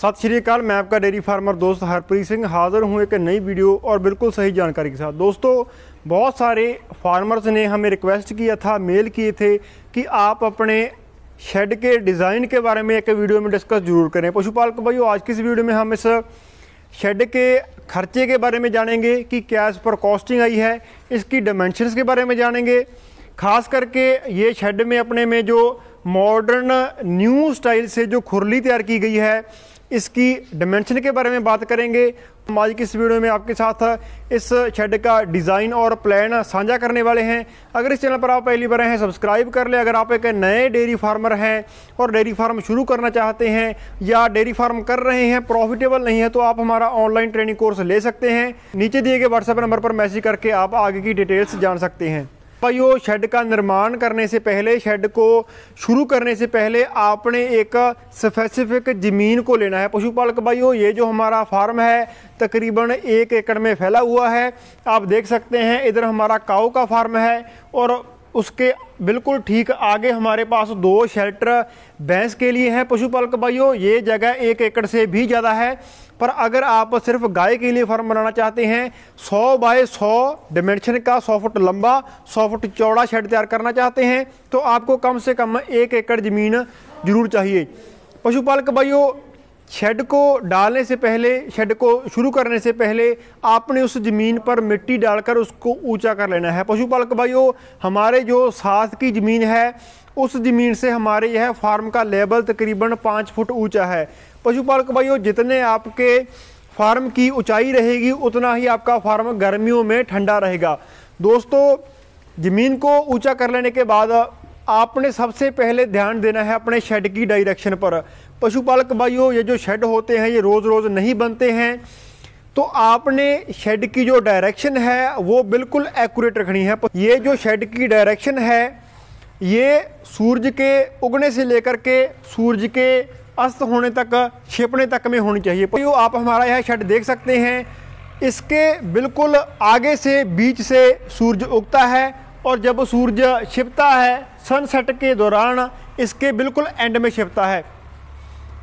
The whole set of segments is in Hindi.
सत श्रीकाल मैं आपका डेयरी फार्मर दोस्त हरप्रीत सिंह, हाजिर हूँ एक नई वीडियो और बिल्कुल सही जानकारी के साथ। दोस्तों, बहुत सारे फार्मर्स ने हमें रिक्वेस्ट किया था, मेल किए थे कि आप अपने शेड के डिज़ाइन के बारे में एक वीडियो में डिस्कस ज़रूर करें। पशुपालक भाइयों, आज की इस वीडियो में हम इस शेड के खर्चे के बारे में जानेंगे कि क्या इस पर कॉस्टिंग आई है, इसकी डायमेंशंस के बारे में जानेंगे। खास करके ये शेड में अपने में जो मॉडर्न न्यू स्टाइल से जो खुरली तैयार की गई है इसकी डिमेंशन के बारे में बात करेंगे। हम आज की इस वीडियो में आपके साथ इस शेड का डिज़ाइन और प्लान साझा करने वाले हैं। अगर इस चैनल पर आप पहली बार हैं सब्सक्राइब कर लें। अगर आप एक नए डेयरी फार्मर हैं और डेयरी फार्म शुरू करना चाहते हैं या डेयरी फार्म कर रहे हैं प्रॉफिटेबल नहीं है तो आप हमारा ऑनलाइन ट्रेनिंग कोर्स ले सकते हैं। नीचे दिए गए व्हाट्सएप नंबर पर मैसेज करके आप आगे की डिटेल्स जान सकते हैं। भाइयों शेड का निर्माण करने से पहले शेड को शुरू करने से पहले आपने एक स्पेसिफिक ज़मीन को लेना है। पशुपालक भाई भाइयों, ये जो हमारा फार्म है, तकरीबन एक एकड़ में फैला हुआ है। आप देख सकते हैं, इधर हमारा काऊ का फार्म है और उसके बिल्कुल ठीक आगे हमारे पास दो शेल्टर भैंस के लिए हैं। पशुपालक भाइयों, ये जगह एक एकड़ से भी ज़्यादा है। पर अगर आप सिर्फ़ गाय के लिए फार्म बनाना चाहते हैं 100 बाय 100 डिमेंशन का 100 फुट लंबा 100 फुट चौड़ा शेड तैयार करना चाहते हैं तो आपको कम से कम एक एकड़ ज़मीन ज़रूर चाहिए। पशुपालक भाइयों शेड को डालने से पहले शेड को शुरू करने से पहले आपने उस ज़मीन पर मिट्टी डालकर उसको ऊँचा कर लेना है। पशुपालक भाइयों, हमारे जो साथ की ज़मीन है उस ज़मीन से हमारे यह फार्म का लेवल तकरीबन पाँच फुट ऊँचा है। पशुपालक भाइयों, जितने आपके फार्म की ऊंचाई रहेगी, उतना ही आपका फार्म गर्मियों में ठंडा रहेगा। दोस्तों, ज़मीन को ऊँचा कर लेने के बाद आपने सबसे पहले ध्यान देना है अपने शेड की डायरेक्शन पर। पशुपालक भाइयों, ये जो शेड होते हैं, ये रोज़ रोज़ नहीं बनते हैं। तो आपने शेड की जो डायरेक्शन है, वो बिल्कुल एक्यूरेट रखनी है। ये जो शेड की डायरेक्शन है ये सूरज के उगने से लेकर के सूरज के अस्त होने तक, छिपने तक में होनी चाहिए। तो आप हमारा यह शेड देख सकते हैं। इसके बिल्कुल आगे से बीच से सूरज उगता है और जब सूरज छिपता है, सनसेट के दौरान इसके बिल्कुल एंड में छिपता है।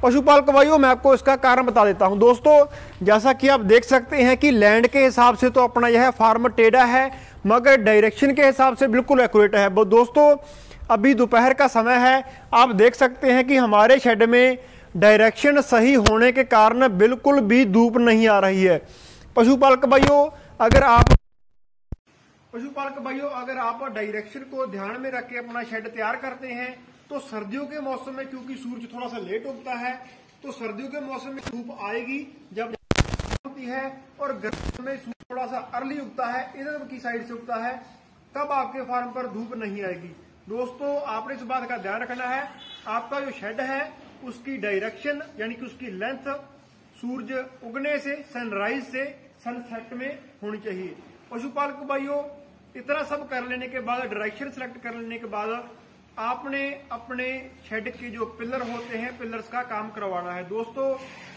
पशुपालक भाइयों, मैं आपको इसका कारण बता देता हूँ। दोस्तों, जैसा कि आप देख सकते हैं कि लैंड के हिसाब से तो अपना यह फार्म टेढ़ा है, मगर डायरेक्शन के हिसाब से बिल्कुल एक्यूरेट है। दोस्तों अभी दोपहर का समय है। आप देख सकते हैं कि हमारे शेड में डायरेक्शन सही होने के कारण बिल्कुल भी धूप नहीं आ रही है। पशुपालक भाइयों, अगर आप पशुपालक भाइयों, अगर आप डायरेक्शन को ध्यान में रख के अपना शेड तैयार करते हैं तो सर्दियों के मौसम में, क्योंकि सूरज थोड़ा सा लेट उगता है तो सर्दियों के मौसम में धूप आएगी जब होती है और गर्मी में सूरज थोड़ा सा अर्ली उगता है, इधर की साइड से उगता है, तब आपके फार्म पर धूप नहीं आएगी। दोस्तों, आपने इस बात का ध्यान रखना है। आपका जो शेड है, उसकी डायरेक्शन यानी कि उसकी लेंथ सूरज उगने से सनराइज से सनसेट में होनी चाहिए। पशुपालक भाइयों, इतना सब कर लेने के बाद डायरेक्शन सेलेक्ट कर लेने के बाद, आपने अपने शेड के जो पिलर होते हैं पिलर्स का काम करवाना है। दोस्तों,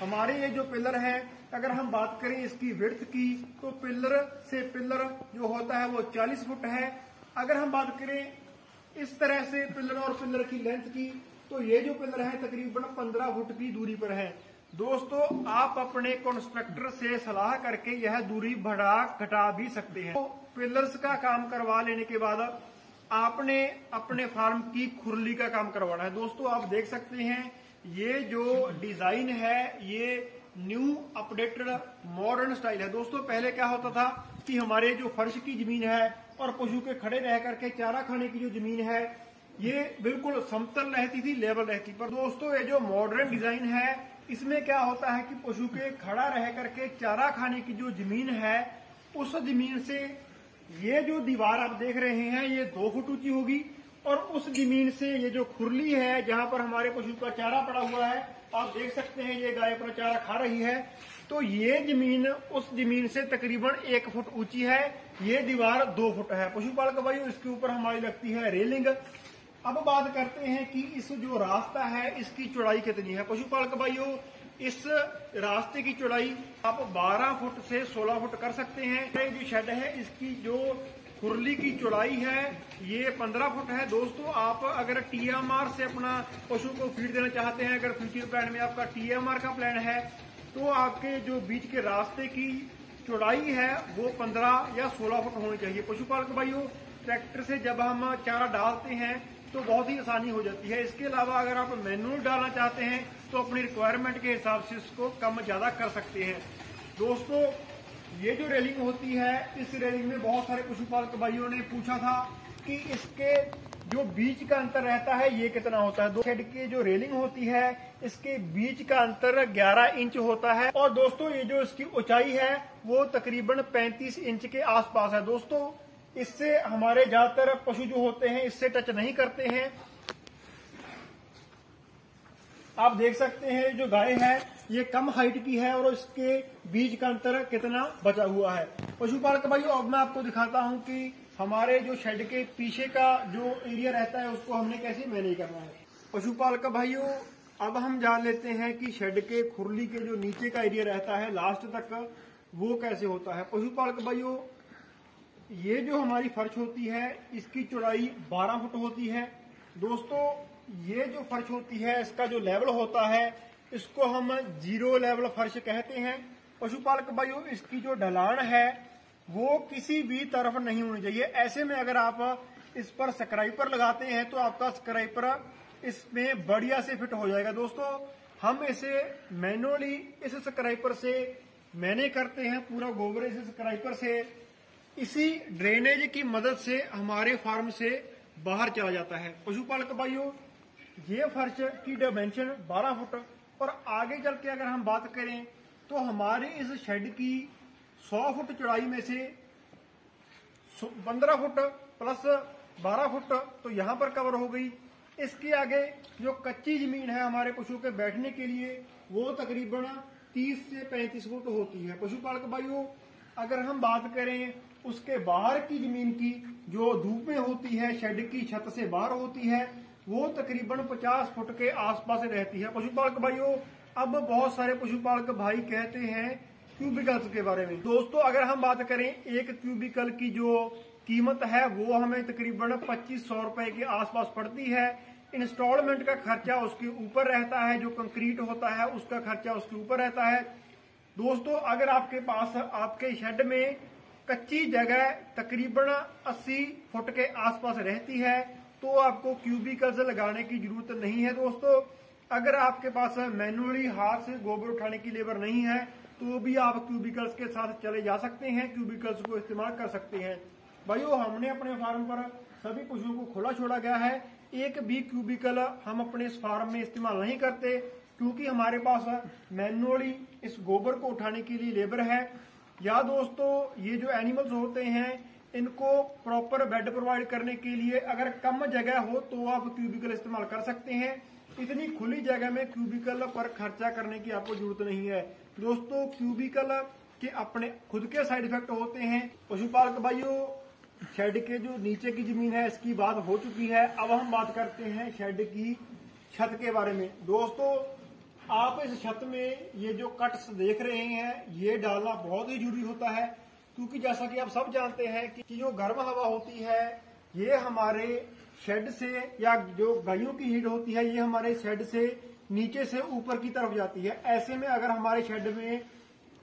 हमारे ये जो पिलर है, अगर हम बात करें इसकी विर्थ की तो पिलर से पिलर जो होता है वो 40 फुट है। अगर हम बात करें इस तरह से पिलर और पिलर की लेंथ की तो ये जो पिलर है तकरीबन 15 फुट की दूरी पर है। दोस्तों, आप अपने कॉन्स्ट्रक्टर से सलाह करके यह दूरी बढ़ा, घटा भी सकते हैं। तो पिलर्स का काम करवा लेने के बाद आपने अपने फार्म की खुरली का काम करवाना है। दोस्तों, आप देख सकते हैं, ये जो डिज़ाइन है, ये न्यू अपडेटेड मॉडर्न स्टाइल है। दोस्तों, पहले क्या होता था कि हमारे जो फर्श की ज़मीन है और पशु के खड़े रह करके चारा खाने की जो ज़मीन है, ये बिल्कुल समतल रहती थी लेवल रहती। पर दोस्तों, ये जो मॉडर्न डिज़ाइन है, इसमें क्या होता है कि पशु के खड़ा रह करके चारा खाने की जो ज़मीन है, उस ज़मीन से ये जो दीवार आप देख रहे हैं, ये दो फुट ऊँची होगी और उस ज़मीन से ये जो खुरली है, जहाँ पर हमारे पशु का चारा पड़ा हुआ है, आप देख सकते हैं, ये गाय अपना चारा खा रही है। तो ये ज़मीन, उस ज़मीन से तकरीबन एक फुट ऊँची है। ये दीवार दो फुट है। पशुपालक भाइयों, इसके ऊपर हमारी लगती है रेलिंग। अब बात करते हैं कि इस जो रास्ता है, इसकी चौड़ाई कितनी है? पशुपालक भाइयों, इस रास्ते की चौड़ाई आप 12 फुट से 16 फुट कर सकते हैं। ये जो शेड है, इसकी जो खुरली की चौड़ाई है, ये 15 फुट है। दोस्तों, आप अगर टीएमआर से अपना पशु को फ़ीड देना चाहते हैं, अगर फ्यूचर प्लान में आपका टीएमआर का प्लान है तो आपके जो बीच के रास्ते की चौड़ाई है, वो 15 या 16 फुट होनी चाहिए। पशुपालक भाइयों, ट्रैक्टर से जब हम चारा डालते हैं तो बहुत ही आसानी हो जाती है। इसके अलावा अगर आप मैनुअल डालना चाहते हैं तो अपनी रिक्वायरमेंट के हिसाब से इसको कम ज़्यादा कर सकते हैं। दोस्तों, ये जो रेलिंग होती है, इस रेलिंग में बहुत सारे पशुपालक भाइयों ने पूछा था कि इसके जो बीच का अंतर रहता है, ये कितना होता है? दो शेड की जो रेलिंग होती है, इसके बीच का अंतर 11 इंच होता है। और दोस्तों, ये जो इसकी ऊंचाई है, वो तकरीबन 35 इंच के आसपास है। दोस्तों, इससे हमारे ज़्यादातर पशु जो होते हैं, इससे टच नहीं करते हैं। आप देख सकते हैं, जो गाय है ये कम हाइट की है और इसके बीज का अंतर कितना बचा हुआ है। पशुपालक भाई अब मैं आपको दिखाता हूँ कि हमारे जो शेड के पीछे का जो एरिया रहता है, उसको हमने कैसे मैनेज करना है। पशुपालक भाइयों, अब हम जान लेते हैं कि शेड के खुरली के जो नीचे का एरिया रहता है लास्ट तक, वो कैसे होता है। पशुपालक भाइयों, ये जो हमारी फर्श होती है, इसकी चौड़ाई 12 फुट होती है। दोस्तों, ये जो फर्श होती है, इसका जो लेवल होता है इसको हम ज़ीरो लेवल फर्श कहते हैं। पशुपालक भाइयों, इसकी जो ढलान है, वो किसी भी तरफ़ नहीं होनी चाहिए। ऐसे में अगर आप इस पर स्क्राइपर लगाते हैं तो आपका स्क्राइपर इसमें बढ़िया से फिट हो जाएगा। दोस्तों, हम इसे मैनुअली इस स्क्राइपर से मैंने करते हैं, पूरा गोबर इस स्क्राइपर से। इसी ड्रेनेज की मदद से हमारे फार्म से बाहर चला जाता है। पशुपालक भाइयों, ये फर्श की डायमेंशन 12 फुट और आगे चल के अगर हम बात करें तो हमारे इस शेड की 100 फुट चौड़ाई में से 15 फुट प्लस 12 फुट तो यहाँ पर कवर हो गई। इसके आगे जो कच्ची ज़मीन है हमारे पशु के बैठने के लिए, वो तकरीबन 30 से 35 फुट होती है। पशुपालक भाइयों, अगर हम बात करें उसके बाहर की ज़मीन की, जो धूप में होती है शेड की छत से बाहर होती है वो तकरीबन 50 फुट के आसपास रहती है। पशुपालक भाइयों, अब बहुत सारे पशुपालक भाई कहते हैं क्यूबिकल्स के बारे में। दोस्तों, अगर हम बात करें एक क्यूबिकल की जो कीमत है, वो हमें तकरीबन पच्चीस सौ रुपए के आसपास पड़ती है। इंस्टॉलमेंट का खर्चा उसके ऊपर रहता है, जो कंक्रीट होता है, उसका खर्चा उसके ऊपर रहता है। दोस्तों, अगर आपके पास, आपके शेड में कच्ची जगह तकरीबन 80 फुट के आसपास रहती है तो आपको क्यूबिकल्स लगाने की ज़रूरत नहीं है दोस्तों। अगर आपके पास मैनुअली हाथ से गोबर उठाने की लेबर नहीं है तो भी आप क्यूबिकल्स के साथ चले जा सकते हैं क्यूबिकल्स को इस्तेमाल कर सकते हैं। भाइयों, हमने अपने फार्म पर सभी पशुओं को खुला छोड़ा गया है। एक भी क्यूबिकल हम अपने इस फार्म में इस्तेमाल नहीं करते, क्योंकि हमारे पास मैनुअली इस गोबर को उठाने के लिए लेबर है। या दोस्तों, ये जो एनिमल्स होते हैं इनको प्रॉपर बेड प्रोवाइड करने के लिए अगर कम जगह हो तो आप क्यूबिकल इस्तेमाल कर सकते हैं। इतनी खुली जगह में क्यूबिकल पर खर्चा करने की आपको ज़रूरत नहीं है। दोस्तों क्यूबिकल के अपने खुद के साइड इफ़ेक्ट होते हैं। पशुपालक भाइयों शेड के जो नीचे की ज़मीन है, इसकी बात हो चुकी है। अब हम बात करते हैं शेड की छत के बारे में। दोस्तों, आप इस छत में ये जो कट्स देख रहे हैं, ये डालना बहुत ही ज़रूरी होता है। क्योंकि जैसा कि आप सब जानते हैं कि जो गर्म हवा होती है, ये हमारे शेड से या जो गायों की हीट होती है, ये हमारे शेड से नीचे से ऊपर की तरफ़ जाती है। ऐसे में अगर हमारे शेड में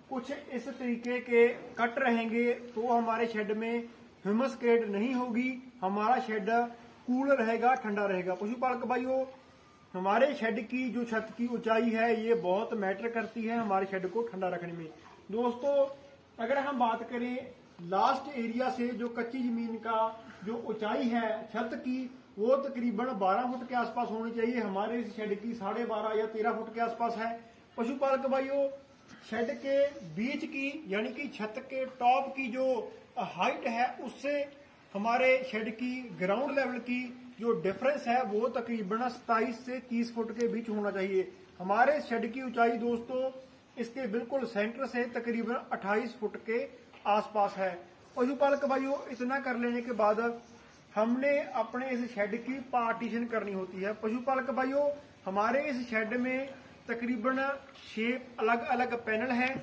कुछ इस तरीके के कट रहेंगे तो हमारे शेड में ह्यूमस क्रेड नहीं होगी। हमारा शेड कूल रहेगा, ठंडा रहेगा। पशुपालक भाइयों, हमारे शेड की जो छत की ऊंचाई है, ये बहुत मैटर करती है हमारे शेड को ठंडा रखने में। दोस्तों अगर हम बात करें लास्ट एरिया से जो कच्ची ज़मीन का जो ऊंचाई है, छत की, वो तकरीबन 12 फुट के आसपास होनी चाहिए। हमारे इस शेड की साढ़े बारह या तेरह फुट के आसपास है। पशुपालक भाइयों शेड के बीच की, यानी कि छत के टॉप की जो हाइट है, उससे हमारे शेड की ग्राउंड लेवल की जो डिफरेंस है, वो तकरीबन सताइस से तीस फुट के बीच होना चाहिए। हमारे शेड की ऊंचाई दोस्तों इसके बिल्कुल सेंटर से तकरीबन 28 फुट के आसपास है। पशुपालक भाइयों, इतना कर लेने के बाद हमने अपने इस शेड की पार्टीशन करनी होती है। पशुपालक भाइयों, हमारे इस शेड में तकरीबन छह अलग अलग पैनल हैं,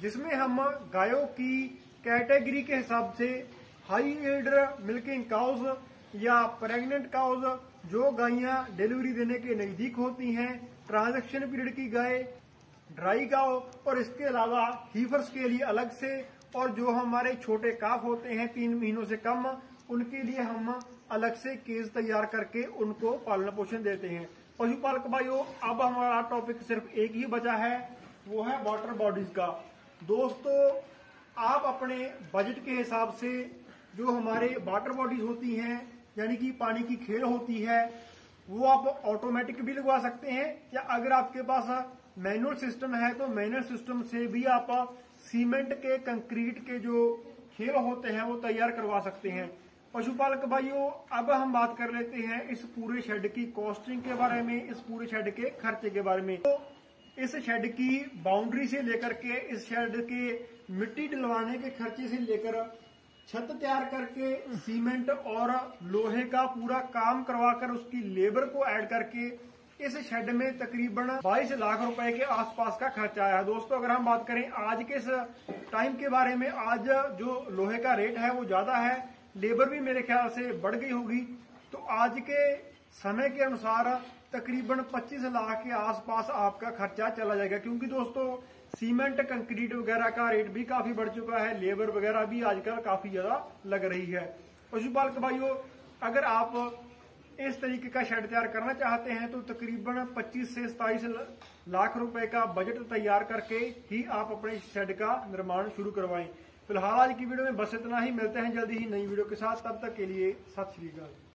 जिसमें हम गायों की कैटेगरी के हिसाब से हाई एल्डर मिल्किंग काउज या प्रेग्नेंट काउज जो गायियाँ डिलीवरी देने के नज़दीक होती हैं ट्रांजेक्शन पीरियड की गाय ड्राई गाओ और इसके अलावा हीफर्स के लिए अलग से, और जो हमारे छोटे काफ होते हैं तीन महीनों से कम, उनके लिए हम अलग से केज तैयार करके उनको पालन पोषण देते हैं। पशुपालक भाइयों, अब हमारा टॉपिक सिर्फ़ एक ही बचा है, वो है वाटर बॉडीज का। दोस्तों, आप अपने बजट के हिसाब से जो हमारे वाटर बॉडीज होती हैं, यानी कि पानी की खेल होती है, वो आप ऑटोमेटिक भी लगवा सकते हैं, या अगर आपके पास मैनुअल सिस्टम है तो मैनुअल सिस्टम से भी आप सीमेंट के, कंक्रीट के जो खेल होते हैं, वो तैयार करवा सकते हैं। पशुपालक भाइयों, अब हम बात कर लेते हैं इस पूरे शेड की कॉस्टिंग के बारे में, इस पूरे शेड के खर्चे के बारे में। तो इस शेड की बाउंड्री से लेकर के, इस शेड के मिट्टी डलवाने के खर्चे से लेकर छत तैयार करके, सीमेंट और लोहे का पूरा काम करवाकर उसकी लेबर को ऐड करके इस शेड में तकरीबन 22 लाख रुपए के आसपास का खर्चा आया। दोस्तों, अगर हम बात करें आज के इस टाइम के बारे में, आज जो लोहे का रेट है वो ज़्यादा है लेबर भी मेरे ख्याल से बढ़ गई होगी। तो आज के समय के अनुसार तकरीबन 25 लाख के आसपास आपका खर्चा चला जाएगा। क्योंकि दोस्तों सीमेंट कंक्रीट वगैरह का रेट भी काफ़ी बढ़ चुका है लेबर वगैरह भी आजकल काफ़ी ज़्यादा लग रही है। पशुपालक भाइयों, अगर आप इस तरीके का शेड तैयार करना चाहते हैं तो तकरीबन 25 से 27 लाख रुपए का बजट तैयार करके ही आप अपने शेड का निर्माण शुरू करवाएँ। फ़िलहाल आज की वीडियो में बस इतना ही, मिलते हैं जल्दी ही नई वीडियो के साथ, तब तक के लिए सत श्रीकाल